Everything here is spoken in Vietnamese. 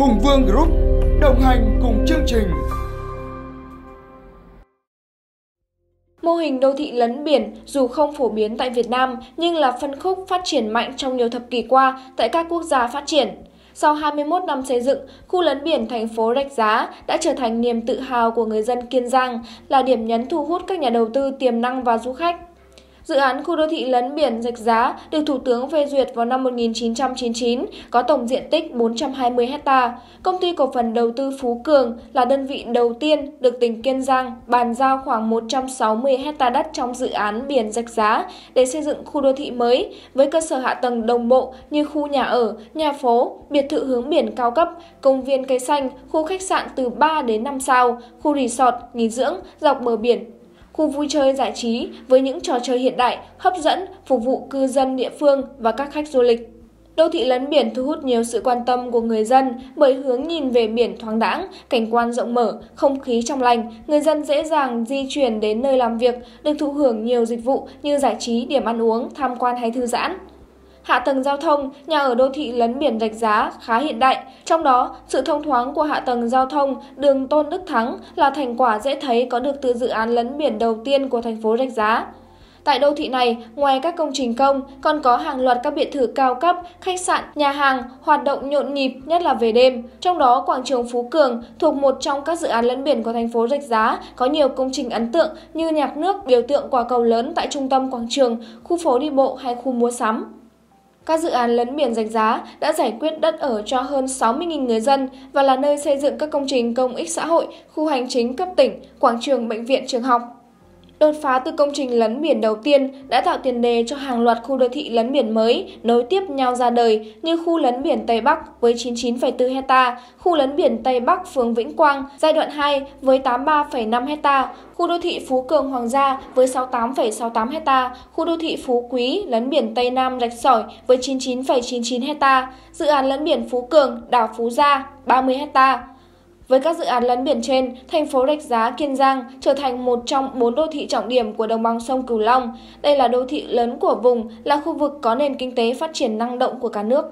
Hùng Vương Group đồng hành cùng chương trình. Mô hình đô thị lấn biển dù không phổ biến tại Việt Nam nhưng là phân khúc phát triển mạnh trong nhiều thập kỷ qua tại các quốc gia phát triển. Sau 21 năm xây dựng, khu lấn biển thành phố Rạch Giá đã trở thành niềm tự hào của người dân Kiên Giang, là điểm nhấn thu hút các nhà đầu tư tiềm năng và du khách. Dự án khu đô thị lấn biển Rạch Giá được Thủ tướng phê duyệt vào năm 1999, có tổng diện tích 420 ha. Công ty cổ phần đầu tư Phú Cường là đơn vị đầu tiên được tỉnh Kiên Giang bàn giao khoảng 160 ha đất trong dự án biển Rạch Giá để xây dựng khu đô thị mới với cơ sở hạ tầng đồng bộ như khu nhà ở, nhà phố, biệt thự hướng biển cao cấp, công viên cây xanh, khu khách sạn từ 3 đến 5 sao, khu resort, nghỉ dưỡng dọc bờ biển, khu vui chơi giải trí với những trò chơi hiện đại, hấp dẫn, phục vụ cư dân địa phương và các khách du lịch. Đô thị lấn biển thu hút nhiều sự quan tâm của người dân bởi hướng nhìn về biển thoáng đãng, cảnh quan rộng mở, không khí trong lành, người dân dễ dàng di chuyển đến nơi làm việc, được thụ hưởng nhiều dịch vụ như giải trí, điểm ăn uống, tham quan hay thư giãn. Hạ tầng giao thông, nhà ở đô thị lấn biển rạch giá khá hiện đại, trong đó sự thông thoáng của hạ tầng giao thông đường Tôn Đức Thắng là thành quả dễ thấy có được từ dự án lấn biển đầu tiên của thành phố rạch giá. Tại đô thị này, ngoài các công trình công, còn có hàng loạt các biệt thự cao cấp, khách sạn, nhà hàng hoạt động nhộn nhịp nhất là về đêm. Trong đó, quảng trường Phú Cường thuộc một trong các dự án lấn biển của thành phố Rạch Giá có nhiều công trình ấn tượng như nhạc nước, biểu tượng quả cầu lớn tại trung tâm quảng trường, khu phố đi bộ hay khu mua sắm. Các dự án lấn biển giành giá đã giải quyết đất ở cho hơn 60.000 người dân và là nơi xây dựng các công trình công ích xã hội, khu hành chính cấp tỉnh, quảng trường bệnh viện trường học. Đột phá từ công trình lấn biển đầu tiên đã tạo tiền đề cho hàng loạt khu đô thị lấn biển mới nối tiếp nhau ra đời như khu lấn biển Tây Bắc với 99,4 hecta, khu lấn biển Tây Bắc phường Vĩnh Quang giai đoạn 2 với 83,5 hecta, khu đô thị Phú Cường Hoàng Gia với 68,68 hecta, khu đô thị Phú Quý lấn biển Tây Nam Rạch Sỏi với 99,99 hecta, dự án lấn biển Phú Cường đảo Phú Gia 30 hecta. Với các dự án lấn biển trên, thành phố Rạch Giá, Kiên Giang trở thành một trong bốn đô thị trọng điểm của đồng bằng sông Cửu Long. Đây là đô thị lớn của vùng, là khu vực có nền kinh tế phát triển năng động của cả nước.